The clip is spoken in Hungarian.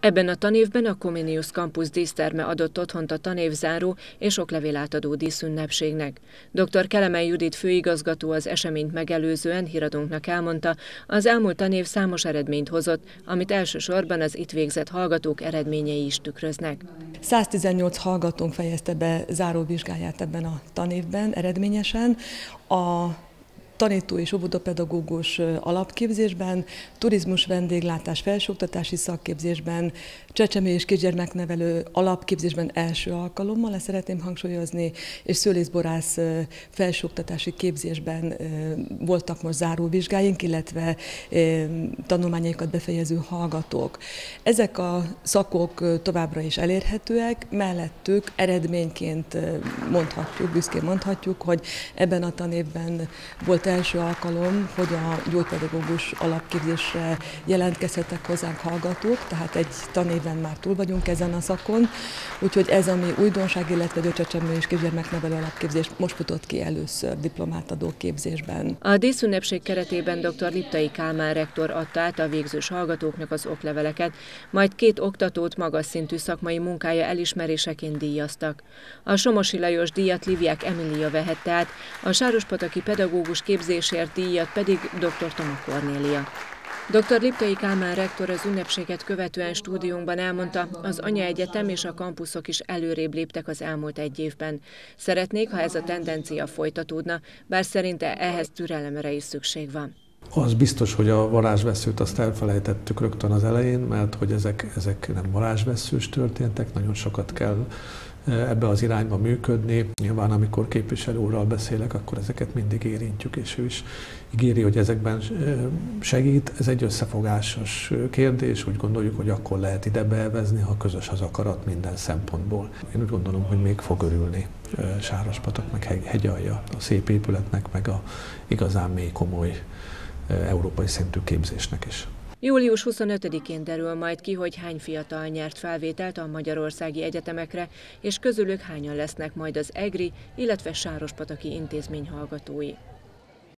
Ebben a tanévben a Comenius Campus díszterme adott otthont a tanévzáró és oklevél díszünnepségnek. Dr. Kelemen Judit főigazgató az eseményt megelőzően híradónknak elmondta, az elmúlt tanév számos eredményt hozott, amit elsősorban az itt végzett hallgatók eredményei is tükröznek. 118 hallgatónk fejezte be záróvizsgáját ebben a tanévben eredményesen. A tanító és óvodapedagógus alapképzésben, turizmus vendéglátás felsőoktatási szakképzésben, csecsemő és kisgyermeknevelő alapképzésben első alkalommal, ezt szeretném hangsúlyozni, és szőlészborász felsőoktatási képzésben voltak most záróvizsgáink, illetve tanulmányaikat befejező hallgatók. Ezek a szakok továbbra is elérhetőek, mellettük eredményként mondhatjuk, büszkén mondhatjuk, hogy ebben a tanévben volt első alkalom, hogy a gyógypedagógus alapképzésre jelentkezhettek hozzánk hallgatók, tehát egy tanéven már túl vagyunk ezen a szakon, úgyhogy ez, ami újdonság, illetve gyöcsecsemő és kisgyermeknevelő alapképzés most futott ki először diplomátadó képzésben. A díszünnepség keretében dr. Liptai Kálmán rektor adta át a végzős hallgatóknak az okleveleket, majd két oktatót magas szintű szakmai munkája elismeréseként díjaztak. A Somosi Lajos díjat Liviák Emilia vehette át, a Sárospataki pedagógus képzés képzésért díjat pedig dr. Toma Kornélia. Dr. Liptai Kálmán rektor az ünnepséget követően stúdiónkban elmondta, az anyaegyetem és a kampuszok is előrébb léptek az elmúlt egy évben. Szeretnék, ha ez a tendencia folytatódna, bár szerinte ehhez türelemre is szükség van. Az biztos, hogy a varázsveszőt azt elfelejtettük rögtön az elején, mert hogy ezek, ezek nem varázsveszős történtek, nagyon sokat kell ebbe az irányba működni. Nyilván, amikor képviselő úrral beszélek, akkor ezeket mindig érintjük, és ő is ígéri, hogy ezekben segít. Ez egy összefogásos kérdés, úgy gondoljuk, hogy akkor lehet ide beevezni, ha közös az akarat minden szempontból. Én úgy gondolom, hogy még fog örülni Sárospatak, meg Hegyalja, a szép épületnek, meg a igazán mély komoly európai szintű képzésnek is. Július 25-én derül majd ki, hogy hány fiatal nyert felvételt a magyarországi egyetemekre, és közülük hányan lesznek majd az EGRI, illetve Sárospataki intézmény hallgatói.